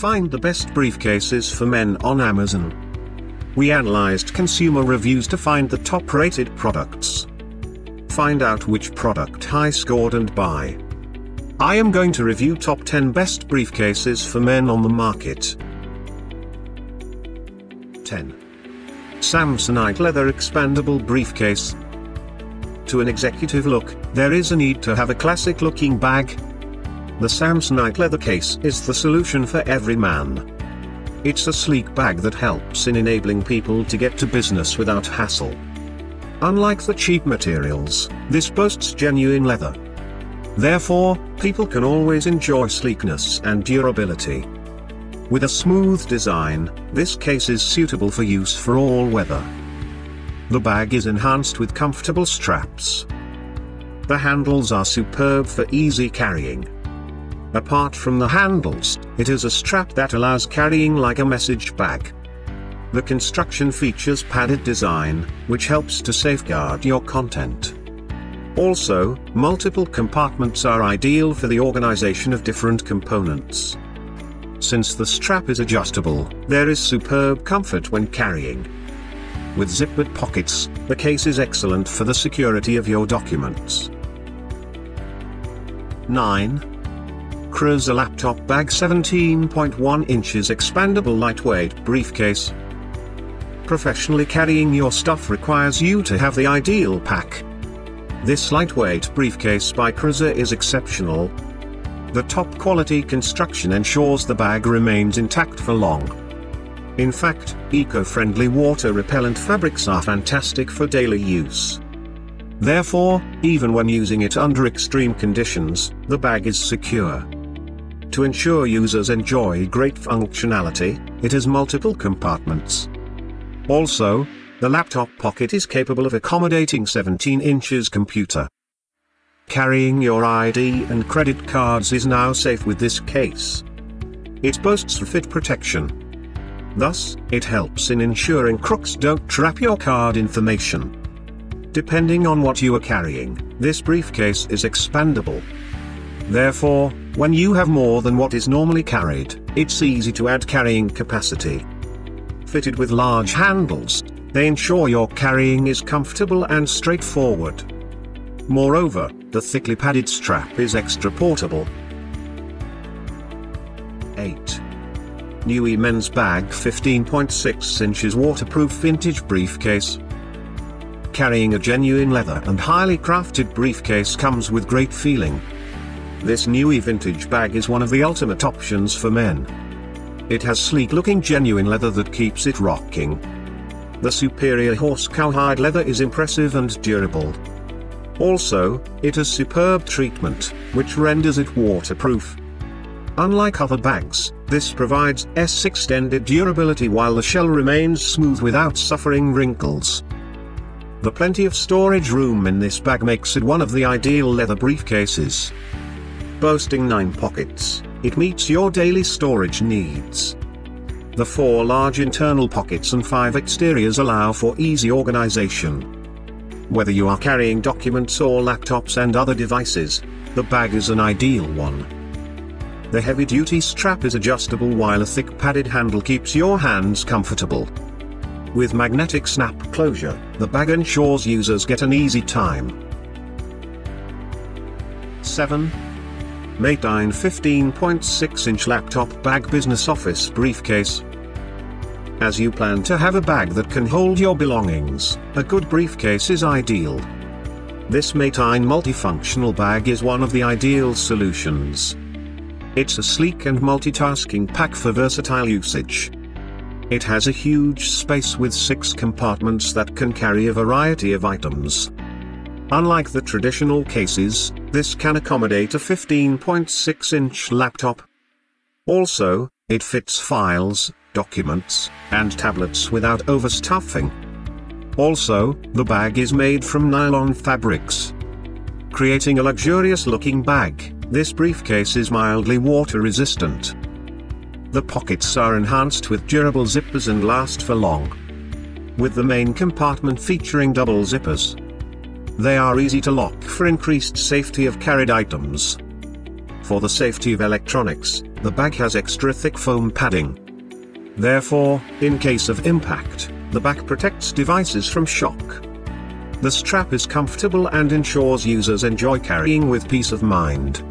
Find the best briefcases for men on Amazon. We analyzed consumer reviews to find the top rated products. Find out which product high scored and buy. I am going to review top 10 best briefcases for men on the market. 10. Samsonite Leather Expandable Briefcase. To an executive look, there is a need to have a classic looking bag. The Samsonite leather case is the solution for every man. It's a sleek bag that helps in enabling people to get to business without hassle. Unlike the cheap materials, this boasts genuine leather. Therefore, people can always enjoy sleekness and durability. With a smooth design, this case is suitable for use for all weather. The bag is enhanced with comfortable straps. The handles are superb for easy carrying. Apart from the handles, it is a strap that allows carrying like a message bag. The construction features padded design, which helps to safeguard your content. Also, multiple compartments are ideal for the organization of different components. Since the strap is adjustable, there is superb comfort when carrying. With zippered pockets, the case is excellent for the security of your documents. 9. KROSER Laptop Bag 17.1 inches expandable lightweight briefcase. Professionally carrying your stuff requires you to have the ideal pack. This lightweight briefcase by KROSER is exceptional. The top quality construction ensures the bag remains intact for long. In fact, eco-friendly water-repellent fabrics are fantastic for daily use. Therefore, even when using it under extreme conditions, the bag is secure. To ensure users enjoy great functionality, it has multiple compartments. Also, the laptop pocket is capable of accommodating 17 inches computer. Carrying your ID and credit cards is now safe with this case. It boasts fit protection. Thus, it helps in ensuring crooks don't trap your card information. Depending on what you are carrying, this briefcase is expandable. Therefore, when you have more than what is normally carried, it's easy to add carrying capacity. Fitted with large handles, they ensure your carrying is comfortable and straightforward. Moreover, the thickly padded strap is extra portable. 8. NEWHEY Men's Bag 15.6 inches waterproof vintage briefcase. Carrying a genuine leather and highly crafted briefcase comes with great feeling. This NEWHEY vintage bag is one of the ultimate options for men. It has sleek looking genuine leather that keeps it rocking. The superior horse cowhide leather is impressive and durable. Also, it has superb treatment, which renders it waterproof. Unlike other bags, this provides S extended durability while the shell remains smooth without suffering wrinkles. The plenty of storage room in this bag makes it one of the ideal leather briefcases. Boasting 9 pockets, it meets your daily storage needs. The four large internal pockets and five exteriors allow for easy organization. Whether you are carrying documents or laptops and other devices, the bag is an ideal one. The heavy-duty strap is adjustable while a thick padded handle keeps your hands comfortable. With magnetic snap closure, the bag ensures users get an easy time. 7. MATEIN 15.6 inch laptop bag business office briefcase. As you plan to have a bag that can hold your belongings, a good briefcase is ideal. This MATEIN multifunctional bag is one of the ideal solutions. It's a sleek and multitasking pack for versatile usage. It has a huge space with six compartments that can carry a variety of items. Unlike the traditional cases, this can accommodate a 15.6 inch laptop. Also, it fits files, documents, and tablets without overstuffing. Also, the bag is made from nylon fabrics. Creating a luxurious looking bag, this briefcase is mildly water resistant. The pockets are enhanced with durable zippers and last for long. With the main compartment featuring double zippers. They are easy to lock for increased safety of carried items. For the safety of electronics, the bag has extra thick foam padding. Therefore, in case of impact, the back protects devices from shock. The strap is comfortable and ensures users enjoy carrying with peace of mind.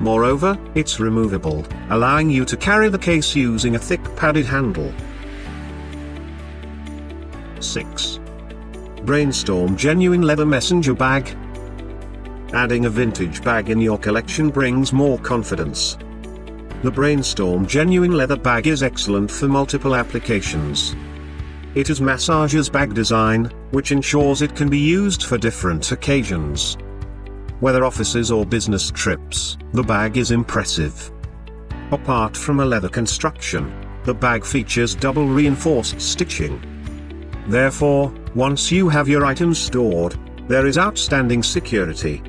Moreover, it's removable, allowing you to carry the case using a thick padded handle. 6. Brainstorm Genuine Leather Messenger Bag Adding a vintage bag in your collection brings more confidence. The Brainstorm Genuine Leather Bag is excellent for multiple applications. It is massager's bag design, which ensures it can be used for different occasions. Whether offices or business trips, the bag is impressive. Apart from a leather construction, the bag features double reinforced stitching. Therefore, once you have your items stored, there is outstanding security.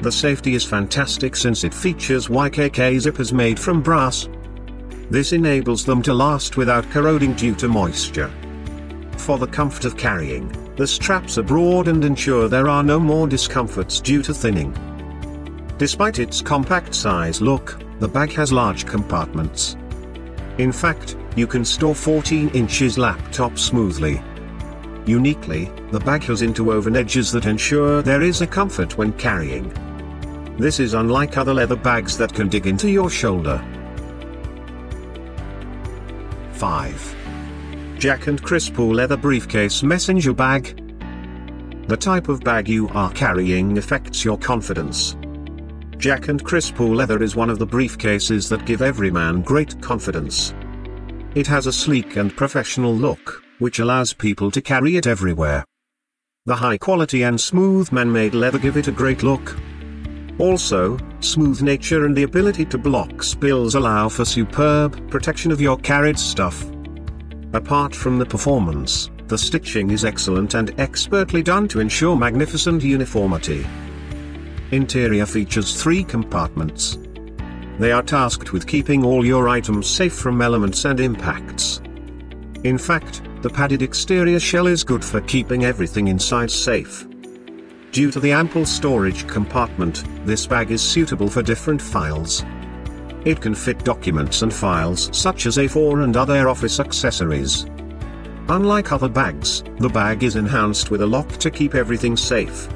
The safety is fantastic since it features YKK zippers made from brass. This enables them to last without corroding due to moisture. For the comfort of carrying, the straps are broad and ensure there are no more discomforts due to thinning. Despite its compact size look, the bag has large compartments. In fact, you can store 14 inches laptop smoothly. Uniquely, the bag has interwoven edges that ensure there is a comfort when carrying. This is unlike other leather bags that can dig into your shoulder. 5. Jack and Chris PU Leather Briefcase Messenger Bag The type of bag you are carrying affects your confidence. Jack and Chris PU Leather is one of the briefcases that give every man great confidence. It has a sleek and professional look, which allows people to carry it everywhere. The high quality and smooth man-made leather give it a great look, also, smooth nature and the ability to block spills allow for superb protection of your carried stuff. Apart from the performance, the stitching is excellent and expertly done to ensure magnificent uniformity. Interior features three compartments. They are tasked with keeping all your items safe from elements and impacts. In fact, the padded exterior shell is good for keeping everything inside safe. Due to the ample storage compartment, this bag is suitable for different files. It can fit documents and files such as A4 and other office accessories. Unlike other bags, the bag is enhanced with a lock to keep everything safe.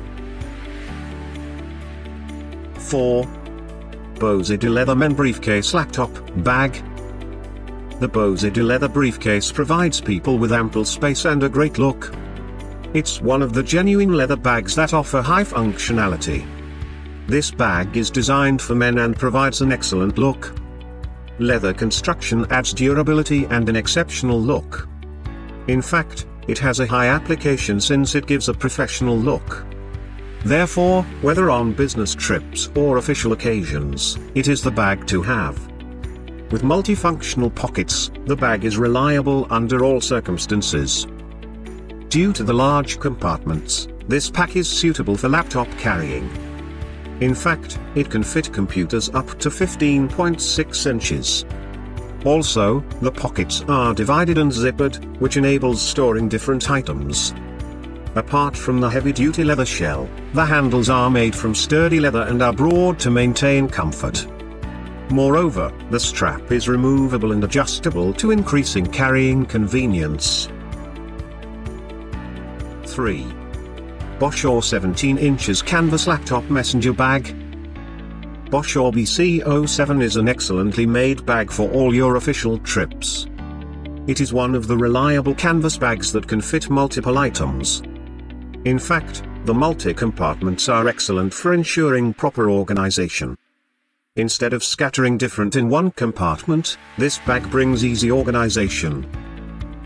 4. Bosidu Leather Men Briefcase Laptop Bag The Bosidu Leather briefcase provides people with ample space and a great look, it's one of the genuine leather bags that offer high functionality. This bag is designed for men and provides an excellent look. Leather construction adds durability and an exceptional look. In fact, it has a high application since it gives a professional look. Therefore, whether on business trips or official occasions, it is the bag to have. With multifunctional pockets, the bag is reliable under all circumstances. Due to the large compartments, this pack is suitable for laptop carrying. In fact, it can fit computers up to 15.6 inches. Also, the pockets are divided and zippered, which enables storing different items. Apart from the heavy-duty leather shell, the handles are made from sturdy leather and are broad to maintain comfort. Moreover, the strap is removable and adjustable to increasing carrying convenience. 3. BAOSHA 17 inches canvas laptop messenger bag. BAOSHA BC07 is an excellently made bag for all your official trips. It is one of the reliable canvas bags that can fit multiple items. In fact, the multi-compartments are excellent for ensuring proper organization. Instead of scattering different in one compartment, this bag brings easy organization.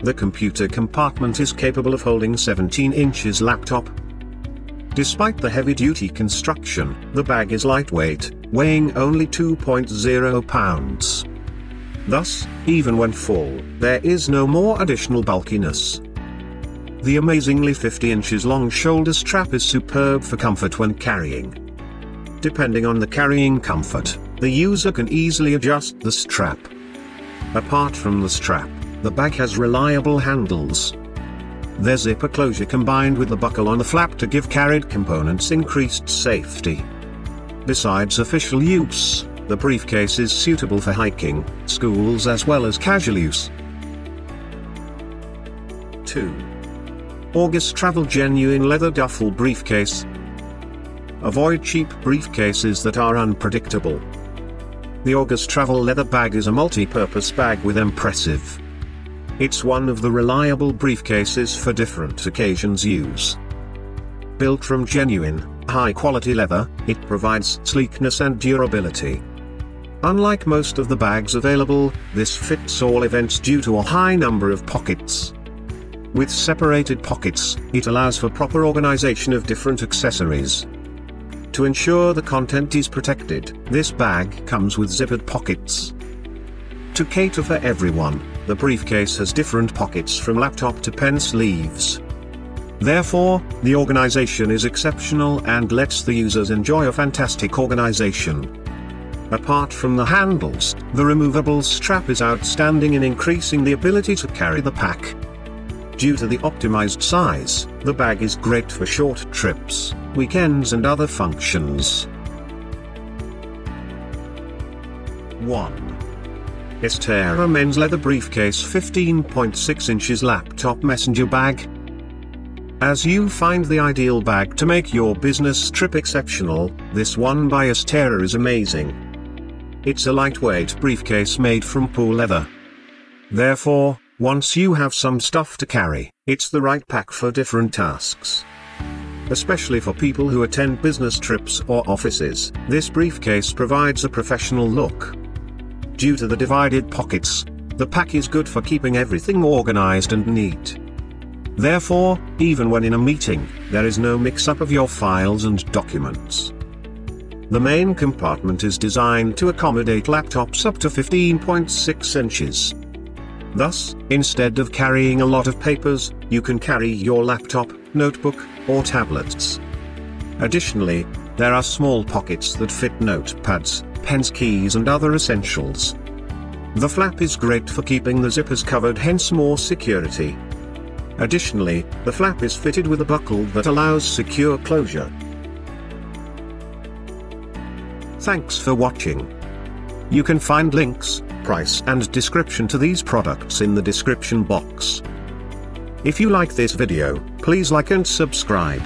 The computer compartment is capable of holding 17 inches laptop. Despite the heavy-duty construction, the bag is lightweight, weighing only 2.0 pounds. Thus, even when full, there is no more additional bulkiness. The amazingly 50 inches long shoulder strap is superb for comfort when carrying. Depending on the carrying comfort, the user can easily adjust the strap. Apart from the strap, the bag has reliable handles. Their zipper closure combined with the buckle on the flap to give carried components increased safety. Besides official use, the briefcase is suitable for hiking, schools as well as casual use. 2. Augus Travel Genuine Leather Duffel Briefcase. Avoid cheap briefcases that are unpredictable. The Augus Travel Leather Bag is a multi-purpose bag with impressive. It's one of the reliable briefcases for different occasions use. Built from genuine, high-quality leather, it provides sleekness and durability. Unlike most of the bags available, this fits all events due to a high number of pockets. With separated pockets, it allows for proper organization of different accessories. To ensure the content is protected, this bag comes with zippered pockets. To cater for everyone, the briefcase has different pockets from laptop to pen sleeves. Therefore, the organization is exceptional and lets the users enjoy a fantastic organization. Apart from the handles, the removable strap is outstanding in increasing the ability to carry the pack. Due to the optimized size, the bag is great for short trips, weekends and other functions. 1. Estarer Men's Leather Briefcase 15.6 inches Laptop Messenger Bag. As you find the ideal bag to make your business trip exceptional, this one by Estarer is amazing. It's a lightweight briefcase made from pool leather. Therefore, once you have some stuff to carry, it's the right pack for different tasks. Especially for people who attend business trips or offices, this briefcase provides a professional look. Due to the divided pockets, the pack is good for keeping everything organized and neat. Therefore, even when in a meeting, there is no mix-up of your files and documents. The main compartment is designed to accommodate laptops up to 15.6 inches. Thus, instead of carrying a lot of papers, you can carry your laptop, notebook, or tablets. Additionally, there are small pockets that fit notepads, pens keys and other essentials. The flap is great for keeping the zippers covered hence more security. Additionally, the flap is fitted with a buckle that allows secure closure. Thanks for watching. You can find links, price and description to these products in the description box. If you like this video, please like and subscribe.